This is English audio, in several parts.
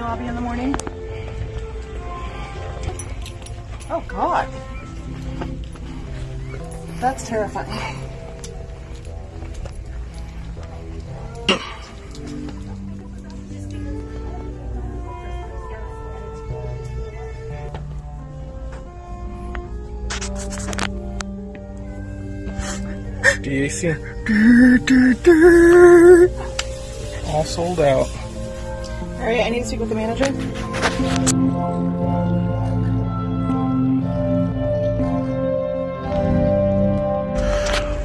Hobby Lobby in the morning. Oh God. That's terrifying. DAC. All sold out. All right, I need to speak with the manager.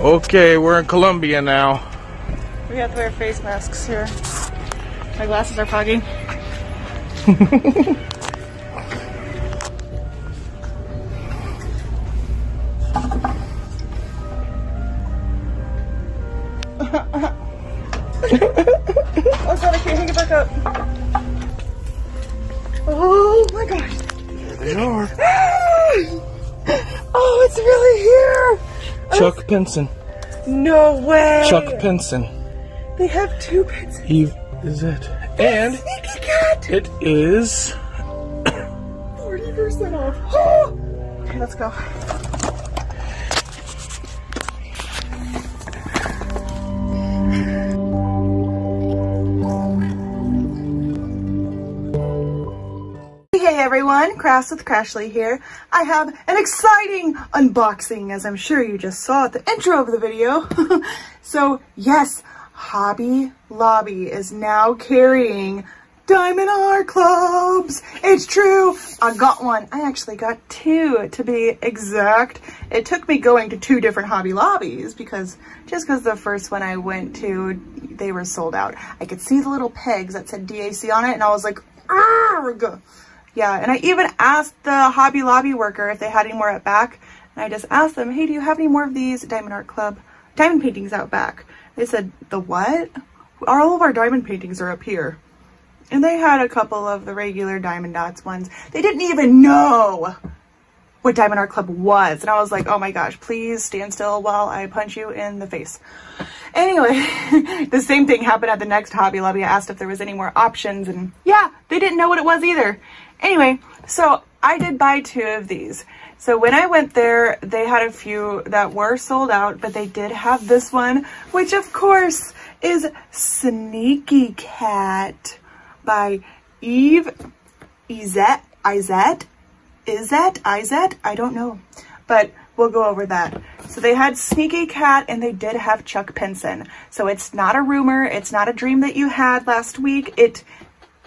Okay, we're in Columbia now. We have to wear face masks here. My glasses are foggy. Oh my. They are. Oh, it's really here. Chuck Pinson. No way. Chuck Pinson. They have two pins. Eve is it. And Sneaky cat. it is 40% off. okay, let's go. Everyone, Crafts with Crashley here. I have an exciting unboxing as I'm sure you just saw at the intro of the video. so yes, Hobby Lobby is now carrying Diamond Art Clubs. It's true. I got one. I actually got two to be exact. It took me going to two different Hobby Lobbies because just because the first one I went to, they were sold out. I could see the little pegs that said DAC on it and I was like, Argh! Yeah, and I even asked the Hobby Lobby worker if they had any more at back. And I just asked them, hey, do you have any more of these Diamond Art Club diamond paintings out back? They said, the what? All of our diamond paintings are up here. And they had a couple of the regular Diamond Dots ones. They didn't even know what Diamond Art Club was. And I was like, oh my gosh, please stand still while I punch you in the face. Anyway, the same thing happened at the next Hobby Lobby. I asked if there was any more options and yeah, they didn't know what it was either. Anyway, so I did buy two of these. So when I went there, they had a few that were sold out, but they did have this one, which of course is Sneaky Cat by Eve Izette, Izette, Izette, Izette, I don't know, but we'll go over that. So they had Sneaky Cat and they did have Chuck Pinson. So it's not a rumor, it's not a dream that you had last week, it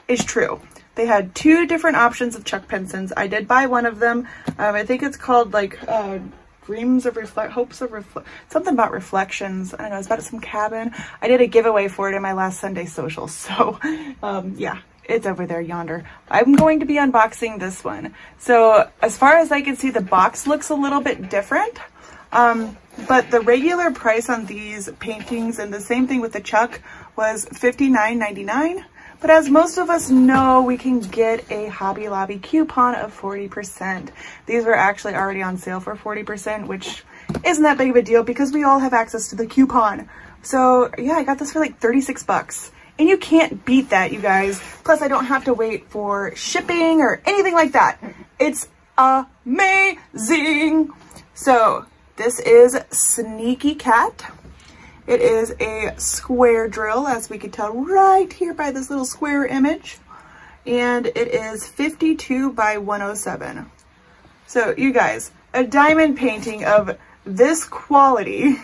is true. They had two different options of Chuck Pinsons. I did buy one of them. Um, I think it's called like uh, Dreams of Reflect, Hopes of Reflect, something about reflections. I don't know, it's about some cabin. I did a giveaway for it in my last Sunday social. So um, yeah, it's over there yonder. I'm going to be unboxing this one. So as far as I can see, the box looks a little bit different. Um, but the regular price on these paintings and the same thing with the Chuck was $59.99. But as most of us know, we can get a Hobby Lobby coupon of 40%. These were actually already on sale for 40%, which isn't that big of a deal because we all have access to the coupon. So yeah, I got this for like 36 bucks. And you can't beat that, you guys. Plus, I don't have to wait for shipping or anything like that. It's amazing. So this is Sneaky Cat. It is a square drill, as we can tell right here by this little square image. And it is 52 by 107. So you guys, a diamond painting of this quality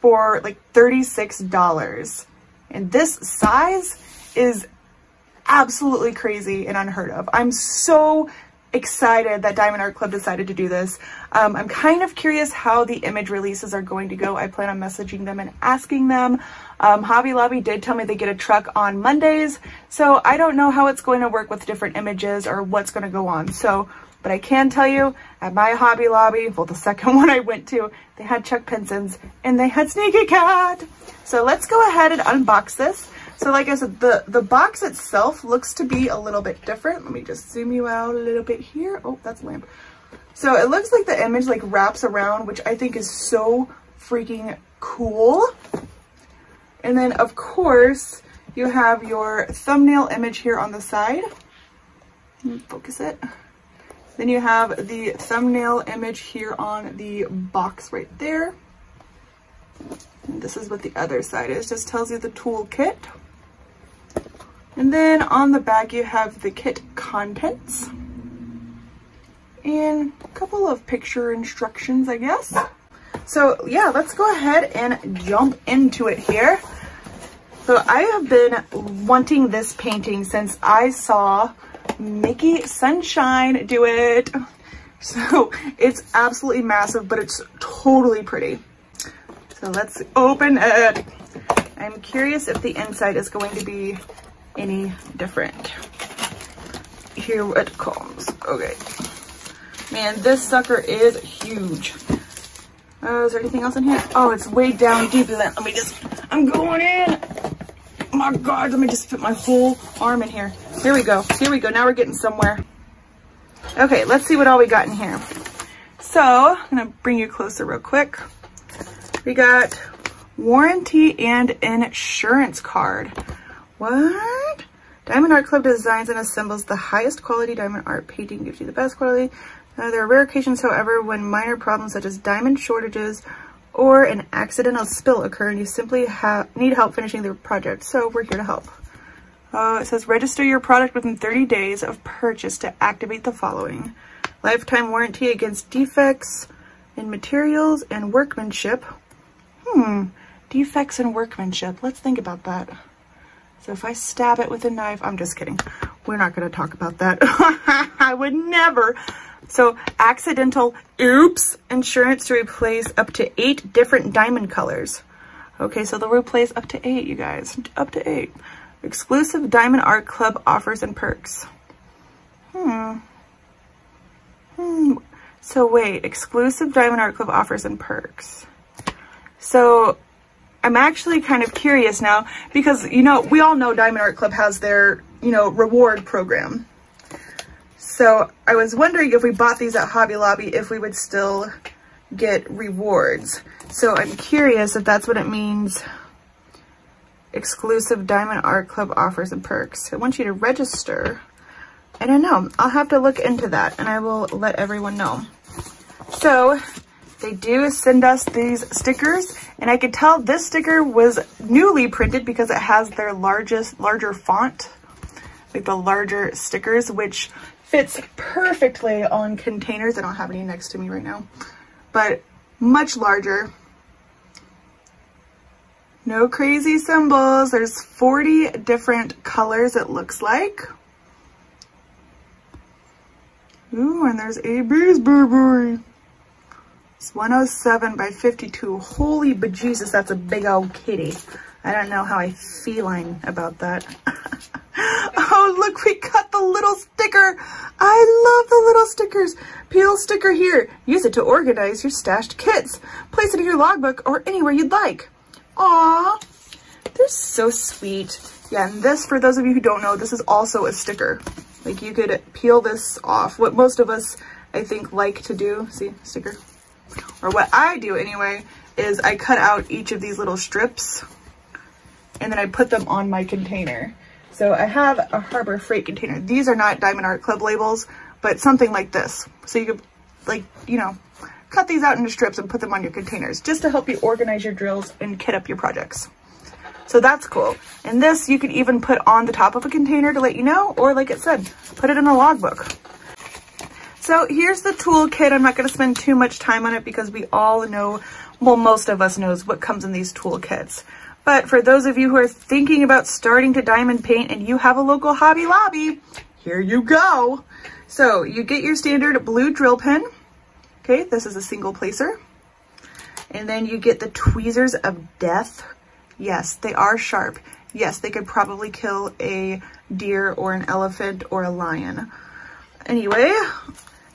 for like $36. And this size is absolutely crazy and unheard of. I'm so excited that Diamond Art Club decided to do this. Um, I'm kind of curious how the image releases are going to go. I plan on messaging them and asking them. Um, Hobby Lobby did tell me they get a truck on Mondays, so I don't know how it's going to work with different images or what's going to go on. So, but I can tell you at my Hobby Lobby, well, the second one I went to, they had Chuck Pinsons and they had Sneaky Cat. So let's go ahead and unbox this. So like I said, the, the box itself looks to be a little bit different. Let me just zoom you out a little bit here. Oh, that's a lamp. So it looks like the image like wraps around, which I think is so freaking cool. And then of course, you have your thumbnail image here on the side. Focus it. Then you have the thumbnail image here on the box right there. And this is what the other side is, just tells you the toolkit. And then on the back you have the kit contents and a couple of picture instructions, I guess. So yeah, let's go ahead and jump into it here. So I have been wanting this painting since I saw Mickey Sunshine do it. So it's absolutely massive, but it's totally pretty. So let's open it. I'm curious if the inside is going to be any different. Here it comes. Okay. Man, this sucker is huge. Uh, is there anything else in here? Oh, it's way down deep. Let me just, I'm going in. Oh my God, let me just fit my whole arm in here. Here we go. Here we go. Now we're getting somewhere. Okay, let's see what all we got in here. So, I'm gonna bring you closer real quick. We got warranty and insurance card. What? Diamond Art Club designs and assembles the highest quality diamond art painting, gives you the best quality. Uh, there are rare occasions, however, when minor problems such as diamond shortages or an accidental spill occur and you simply need help finishing the project. So we're here to help. Uh, it says register your product within 30 days of purchase to activate the following. Lifetime warranty against defects in materials and workmanship. Hmm, defects in workmanship. Let's think about that. So if I stab it with a knife, I'm just kidding. We're not going to talk about that. I would never. So accidental, oops, insurance to replace up to eight different diamond colors. Okay, so they'll replace up to eight, you guys. Up to eight. Exclusive Diamond Art Club offers and perks. Hmm. Hmm. So wait, exclusive Diamond Art Club offers and perks. So I'm actually kind of curious now because, you know, we all know Diamond Art Club has their, you know, reward program. So I was wondering if we bought these at Hobby Lobby, if we would still get rewards. So I'm curious if that's what it means. Exclusive Diamond Art Club offers and perks. I want you to register. I don't know. I'll have to look into that and I will let everyone know. So they do send us these stickers and I could tell this sticker was newly printed because it has their largest, larger font, like the larger stickers, which fits perfectly on containers. I don't have any next to me right now, but much larger. No crazy symbols. There's 40 different colors it looks like. Ooh, and there's AB's Burberry. It's 107 by 52. Holy bejesus, that's a big old kitty. I don't know how I feeling about that. oh, look, we got the little sticker. I love the little stickers. Peel sticker here. Use it to organize your stashed kits. Place it in your logbook or anywhere you'd like. Aw, they're so sweet. Yeah, and this, for those of you who don't know, this is also a sticker. Like you could peel this off. What most of us, I think, like to do. See, sticker or what I do anyway, is I cut out each of these little strips and then I put them on my container. So I have a Harbor Freight container. These are not Diamond Art Club labels, but something like this. So you could like, you know, cut these out into strips and put them on your containers just to help you organize your drills and kit up your projects. So that's cool. And this you could even put on the top of a container to let you know, or like it said, put it in a logbook. So here's the toolkit. I'm not going to spend too much time on it because we all know, well, most of us knows what comes in these toolkits. But for those of you who are thinking about starting to diamond paint and you have a local Hobby Lobby, here you go. So you get your standard blue drill pen. Okay, this is a single placer. And then you get the tweezers of death. Yes, they are sharp. Yes, they could probably kill a deer or an elephant or a lion. Anyway,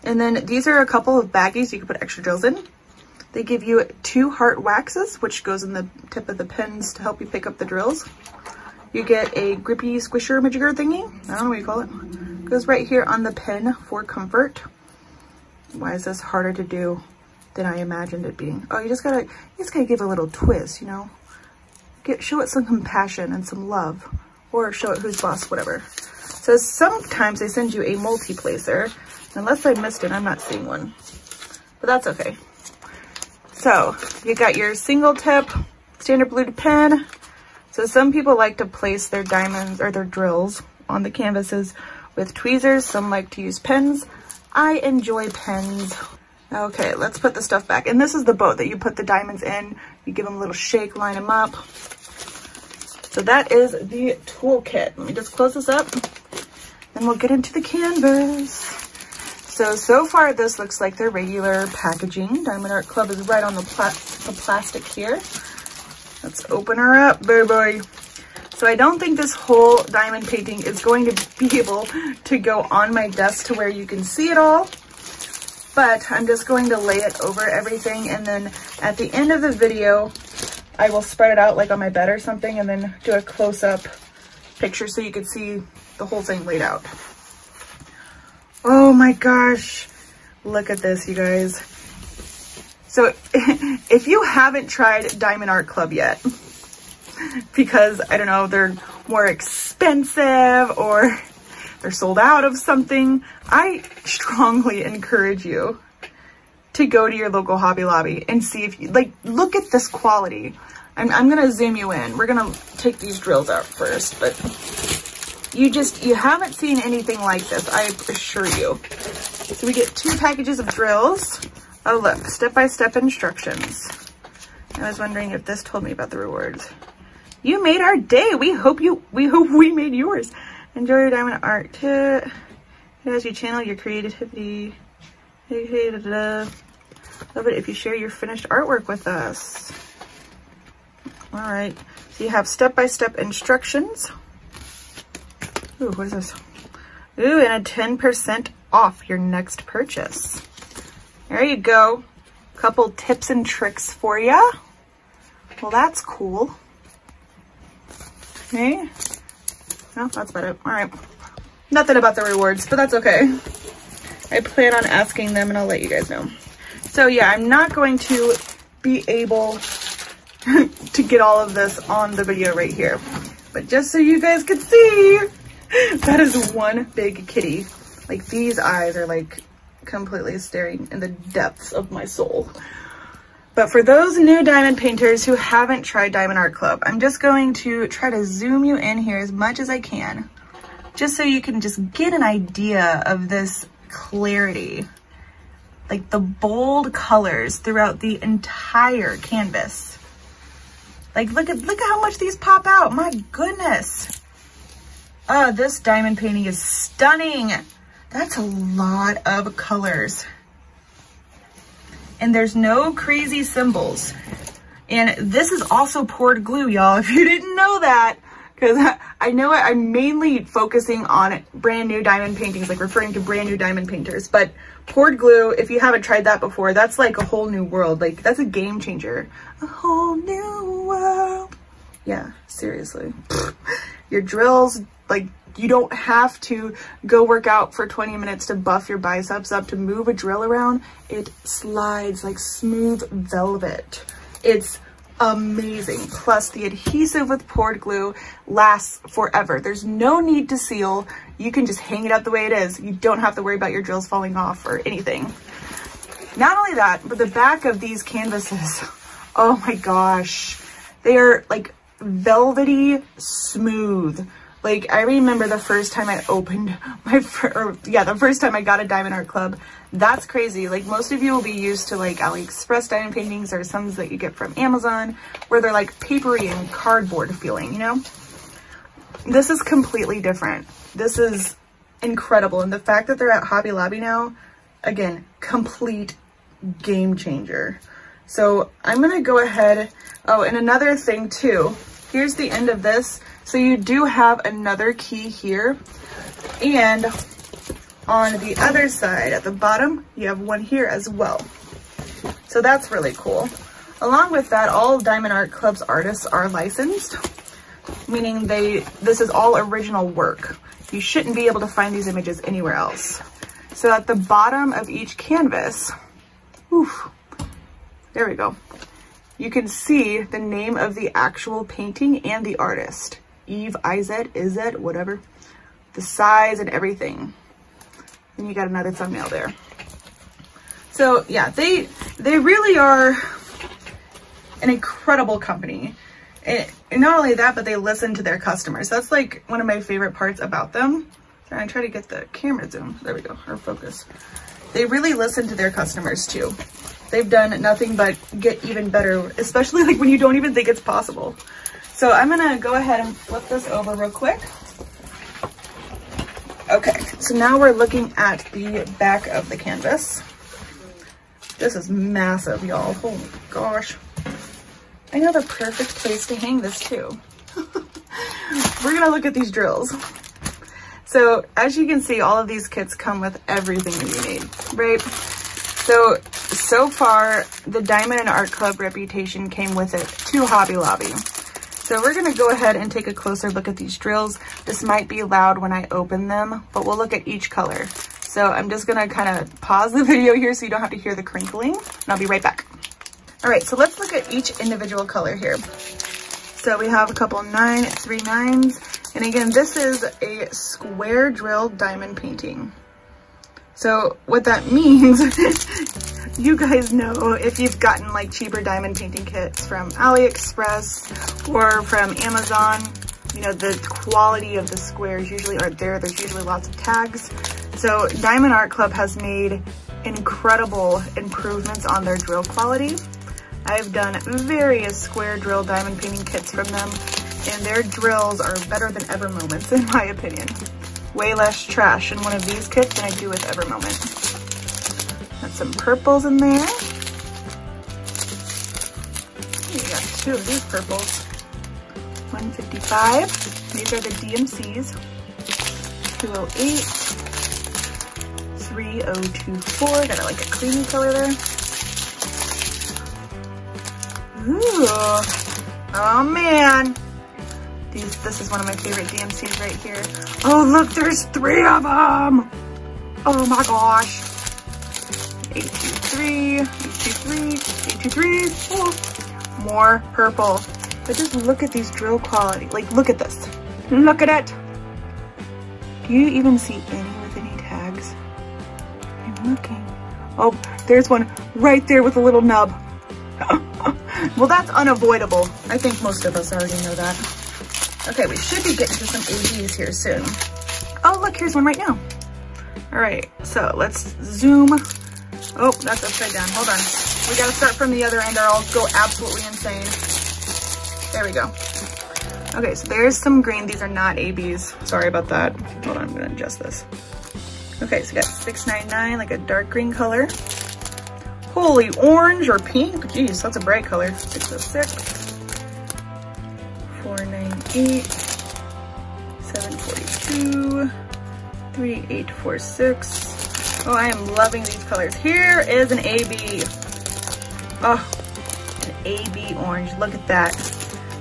and then these are a couple of baggies you can put extra drills in. They give you two heart waxes, which goes in the tip of the pins to help you pick up the drills. You get a grippy squisher majigger thingy. I don't know what you call it. Goes right here on the pin for comfort. Why is this harder to do than I imagined it being? Oh, you just gotta, you just gotta give a little twist, you know? Get, show it some compassion and some love. or show it who's boss, whatever. So sometimes they send you a multi-placer. Unless I missed it, I'm not seeing one, but that's okay. So you got your single tip, standard blued pen. So some people like to place their diamonds or their drills on the canvases with tweezers. Some like to use pens. I enjoy pens. Okay, let's put the stuff back. And this is the boat that you put the diamonds in. You give them a little shake, line them up. So that is the toolkit. Let me just close this up. Then we'll get into the canvas. So, so far this looks like their regular packaging. Diamond Art Club is right on the, pla the plastic here. Let's open her up, baby. So I don't think this whole diamond painting is going to be able to go on my desk to where you can see it all. But I'm just going to lay it over everything. And then at the end of the video, I will spread it out like on my bed or something and then do a close-up picture so you can see the whole thing laid out. Oh my gosh. Look at this, you guys. So if you haven't tried Diamond Art Club yet, because I don't know, they're more expensive or they're sold out of something, I strongly encourage you to go to your local Hobby Lobby and see if you, like, look at this quality. I'm, I'm to zoom you in. We're to take these drills out first, but you just, you haven't seen anything like this, I assure you. So we get two packages of drills. Oh, look, step-by-step -step instructions. I was wondering if this told me about the rewards. You made our day. We hope you, we hope we made yours. Enjoy your diamond art kit. As you channel your creativity. Love it if you share your finished artwork with us. All right. So you have step-by-step -step instructions. Ooh, what is this? Ooh, and a 10% off your next purchase. There you go. Couple tips and tricks for you. Well, that's cool. Okay. No, that's about it. All right. Nothing about the rewards, but that's okay. I plan on asking them and I'll let you guys know. So yeah, I'm not going to be able to get all of this on the video right here. But just so you guys can see, that is one big kitty. Like these eyes are like completely staring in the depths of my soul. But for those new diamond painters who haven't tried Diamond Art Club, I'm just going to try to zoom you in here as much as I can, just so you can just get an idea of this clarity, like the bold colors throughout the entire canvas. Like, look at, look at how much these pop out. My goodness. Oh, this diamond painting is stunning. That's a lot of colors. And there's no crazy symbols. And this is also poured glue, y'all, if you didn't know that. Because I know I'm mainly focusing on brand new diamond paintings, like referring to brand new diamond painters. But poured glue, if you haven't tried that before, that's like a whole new world. Like, that's a game changer. A whole new world. Yeah, seriously. Your drills, like, you don't have to go work out for 20 minutes to buff your biceps up to move a drill around. It slides like smooth velvet. It's amazing. Plus the adhesive with poured glue lasts forever. There's no need to seal. You can just hang it up the way it is. You don't have to worry about your drills falling off or anything. Not only that, but the back of these canvases, oh my gosh, they are like velvety smooth. Like, I remember the first time I opened my, or yeah, the first time I got a Diamond Art Club. That's crazy. Like, most of you will be used to, like, AliExpress diamond paintings or some that you get from Amazon, where they're, like, papery and cardboard feeling, you know? This is completely different. This is incredible. And the fact that they're at Hobby Lobby now, again, complete game changer. So I'm going to go ahead. Oh, and another thing, too. Here's the end of this. So you do have another key here. And on the other side at the bottom, you have one here as well. So that's really cool. Along with that, all Diamond Art Club's artists are licensed, meaning they this is all original work. You shouldn't be able to find these images anywhere else. So at the bottom of each canvas, oof, there we go. You can see the name of the actual painting and the artist Eve, Izet, Izet, whatever. The size and everything. And you got another thumbnail there. So yeah, they they really are an incredible company. And not only that, but they listen to their customers. That's like one of my favorite parts about them. I try to get the camera zoom. There we go, our focus. They really listen to their customers too. They've done nothing but get even better, especially like when you don't even think it's possible. So I'm gonna go ahead and flip this over real quick. Okay, so now we're looking at the back of the canvas. This is massive, y'all. Oh my gosh. I know the perfect place to hang this too. we're gonna look at these drills. So as you can see, all of these kits come with everything that you need, right? So, so far, the Diamond and Art Club reputation came with it to Hobby Lobby. So we're gonna go ahead and take a closer look at these drills. This might be loud when I open them, but we'll look at each color. So I'm just gonna kind of pause the video here so you don't have to hear the crinkling, and I'll be right back. All right, so let's look at each individual color here. So we have a couple nine, three nines, and again, this is a square drill diamond painting. So what that means, you guys know if you've gotten like cheaper diamond painting kits from AliExpress or from Amazon, you know, the quality of the squares usually aren't there. There's usually lots of tags. So Diamond Art Club has made incredible improvements on their drill quality. I've done various square drill diamond painting kits from them and their drills are better than Ever Moments in my opinion. Way less trash in one of these kits than I do with Ever Moment. Some purples in there. We got two of these purples. 155. These are the DMCs. 208. 3024. Got a, like a creamy color there. Ooh. Oh man. These, this is one of my favorite DMCs right here. Oh, look, there's three of them. Oh my gosh. 823, 823, 823. Oh, more purple. But just look at these drill quality. Like, look at this. Look at it. Do you even see any with any tags? I'm looking. Oh, there's one right there with a little nub. well, that's unavoidable. I think most of us already know that. Okay, we should be getting to some ABs here soon. Oh, look, here's one right now. All right, so let's zoom. Oh, that's upside down. Hold on. We got to start from the other end or I'll go absolutely insane. There we go. Okay, so there's some green. These are not ABs. Sorry about that. Hold on, I'm gonna adjust this. Okay, so we got 699, like a dark green color. Holy orange or pink. Jeez, that's a bright color. 606. 498, 742, 3846. Oh, I am loving these colors. Here is an AB. Oh, an AB orange. Look at that.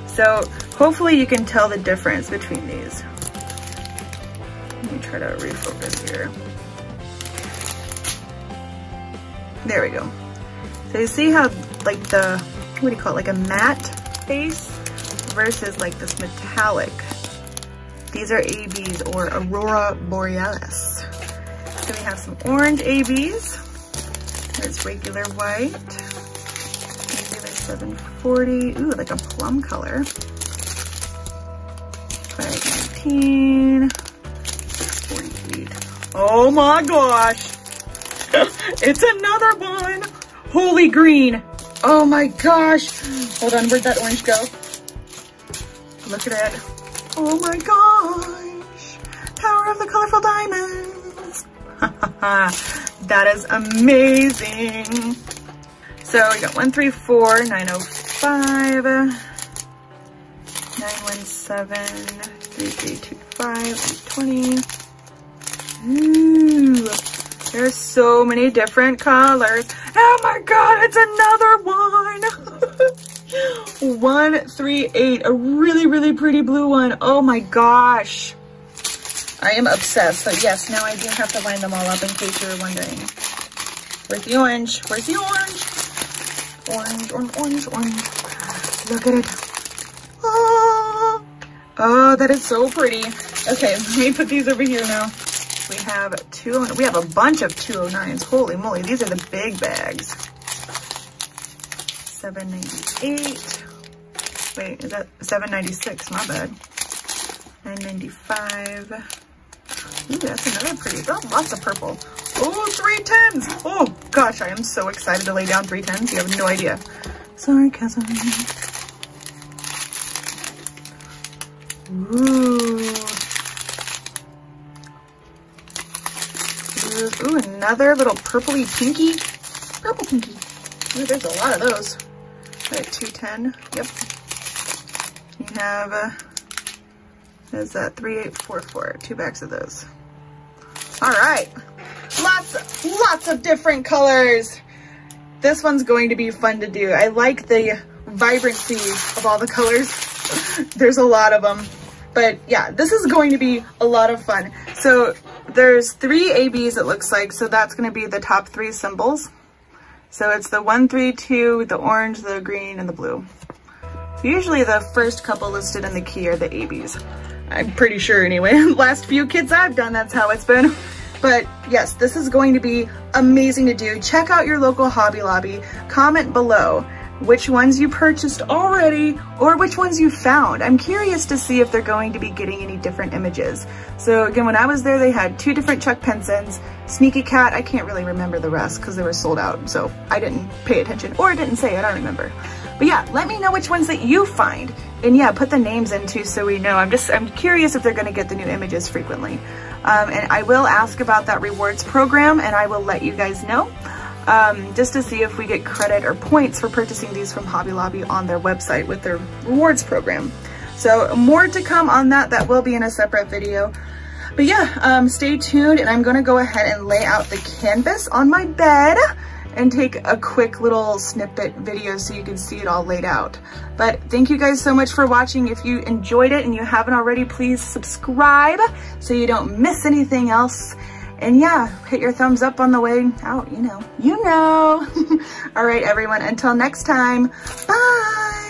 So hopefully you can tell the difference between these. Let me try to refocus here. There we go. So you see how like the, what do you call it, like a matte base? versus like this metallic. These are ABs or Aurora Borealis. So we have some orange ABs. There's regular white. Regular 740. Ooh, like a plum color. 519. 648. Oh my gosh. it's another one. Holy green. Oh my gosh. Hold on, where'd that orange go? Look at it. Oh my gosh. Power of the colorful diamonds. That is amazing. So we got 134, 905, 917, 3325, 820. Ooh, there's so many different colors. Oh my god, it's another one. 138, a really, really pretty blue one. Oh my gosh. I am obsessed, but yes, now I do have to line them all up in case you're wondering. Where's the orange? Where's the orange? Orange, orange, orange, orange. Look at it. Oh, oh that is so pretty. Okay, let me put these over here now. We have two, we have a bunch of 209s. Holy moly, these are the big bags. 798. Wait, is that 796? My bad. 995. Ooh, that's another pretty, oh, lots of purple. Oh, three tens. Oh gosh, I am so excited to lay down three tens. You have no idea. Sorry, cousin. Ooh. Ooh, another little purpley pinky. Purple pinky. Ooh, there's a lot of those. Right, 210. Yep. You have, uh, is that 3844? Two bags of those. All right. Lots, lots of different colors. This one's going to be fun to do. I like the vibrancy of all the colors. There's a lot of them. But yeah, this is going to be a lot of fun. So there's three ABs it looks like. So that's going to be the top three symbols. So it's the one, three, two, the orange, the green, and the blue. Usually the first couple listed in the key are the ABs. I'm pretty sure anyway. Last few kits I've done, that's how it's been. But yes, this is going to be amazing to do. Check out your local Hobby Lobby. Comment below which ones you purchased already or which ones you found. I'm curious to see if they're going to be getting any different images. So again, when I was there, they had two different Chuck Pinsons, Sneaky Cat, I can't really remember the rest because they were sold out. So I didn't pay attention or didn't say, I don't remember. But yeah, let me know which ones that you find. And yeah, put the names in too so we know. I'm just, I'm curious if they're gonna get the new images frequently. Um, and I will ask about that rewards program and I will let you guys know. Um, just to see if we get credit or points for purchasing these from Hobby Lobby on their website with their rewards program. So more to come on that. That will be in a separate video. But yeah, um, stay tuned and I'm gonna go ahead and lay out the canvas on my bed and take a quick little snippet video so you can see it all laid out. But thank you guys so much for watching. If you enjoyed it and you haven't already, please subscribe so you don't miss anything else. And yeah, hit your thumbs up on the way out, you know, you know. all right, everyone, until next time, bye.